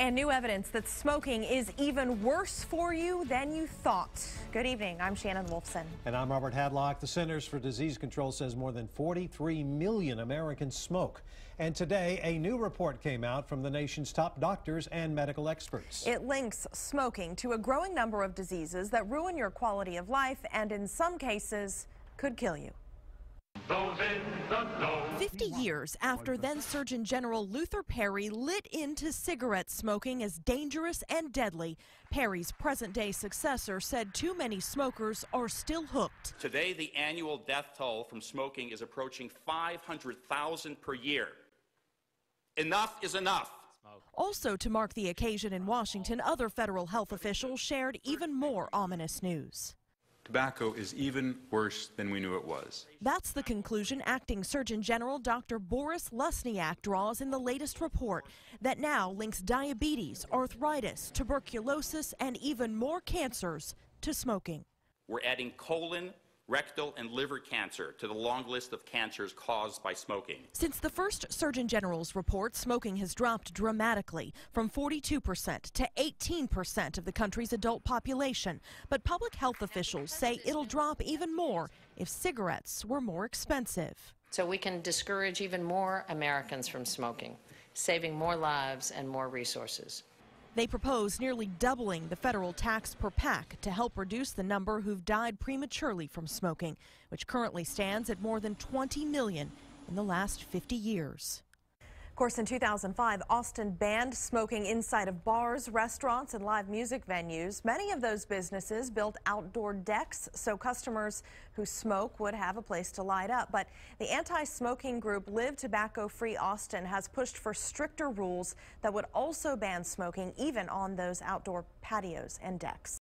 And new evidence that smoking is even worse for you than you thought. Good evening. I'm Shannon Wolfson. And I'm Robert Hadlock. The Centers for Disease Control says more than 43 million Americans smoke. And today, a new report came out from the nation's top doctors and medical experts. It links smoking to a growing number of diseases that ruin your quality of life and, in some cases, could kill you. 50 years after then Surgeon General Luther Terry lit into cigarette smoking as dangerous and deadly, Terry's present day successor said too many smokers are still hooked. Today, the annual death toll from smoking is approaching 500,000 per year. Enough is enough. Also, to mark the occasion in Washington, other federal health officials shared even more ominous news. Tobacco is even worse than we knew it was. That's the conclusion Acting Surgeon General Dr. Boris Lushniak draws in the latest report that now links diabetes, arthritis, tuberculosis, and even more cancers to smoking. We're adding colon, rectal, and liver cancer to the long list of cancers caused by smoking. Since the first Surgeon General's report, smoking has dropped dramatically from 42% to 18% of the country's adult population. But public health officials say it'll drop even more if cigarettes were more expensive. So we can discourage even more Americans from smoking, saving more lives and more resources. They propose nearly doubling the federal tax per pack to help reduce the number who've died prematurely from smoking, which currently stands at more than 20 million in the last 50 years. Of course, in 2005, Austin banned smoking inside of bars, restaurants, and live music venues. Many of those businesses built outdoor decks so customers who smoke would have a place to light up. But the anti-smoking group Live Tobacco Free Austin has pushed for stricter rules that would also ban smoking even on those outdoor patios and decks.